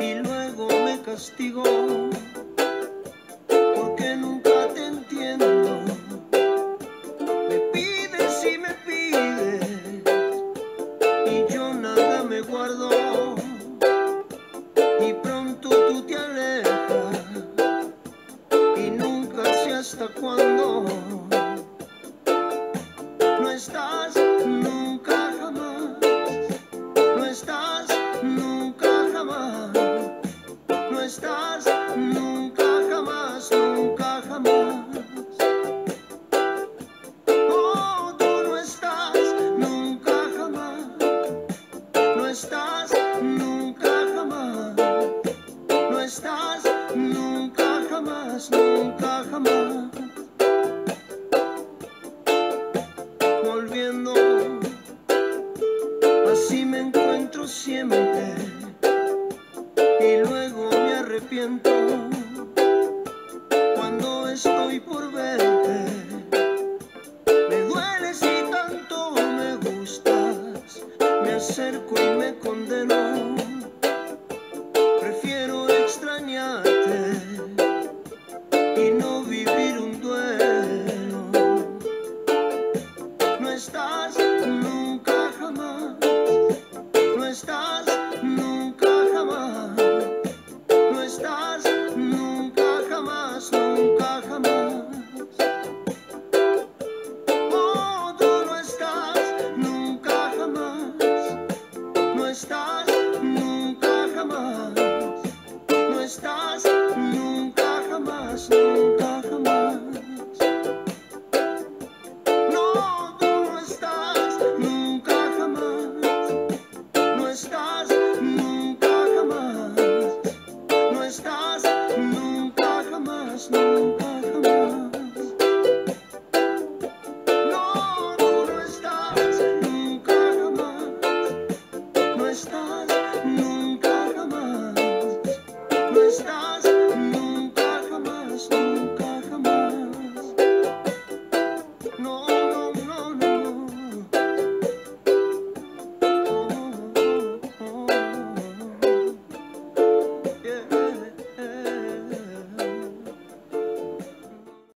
y luego me castigó porque nunca te entiendo. Me pides y me pides y yo nada me guardo y pronto tú te alejas y nunca sé hasta cuándo. No estás estás nunca jamás, nunca jamás. Oh, tú no estás nunca jamás, no estás nunca jamás, no estás nunca jamás, nunca jamás. volviendo. Así me encuentro siempre arrepiento cuando estoy por verte. Me duele si tanto me gustas, me acerco y me condeno. Prefiero extrañarte y no vivir un duelo. No estás there's no